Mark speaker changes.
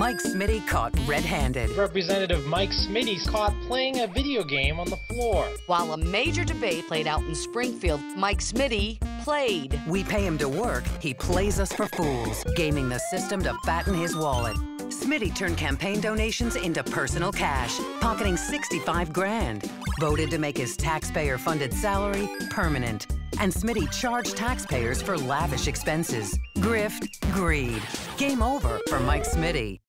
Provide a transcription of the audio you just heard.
Speaker 1: Mike Smiddy caught red-handed.
Speaker 2: Representative Mike Smiddy's caught playing a video game on the floor.
Speaker 3: While a major debate played out in Springfield, Mike Smiddy played.
Speaker 1: We pay him to work, he plays us for fools, gaming the system to fatten his wallet. Smiddy turned campaign donations into personal cash, pocketing 65 grand. Voted to make his taxpayer-funded salary permanent. And Smiddy charged taxpayers for lavish expenses. Grift, greed. Game over for Mike Smiddy.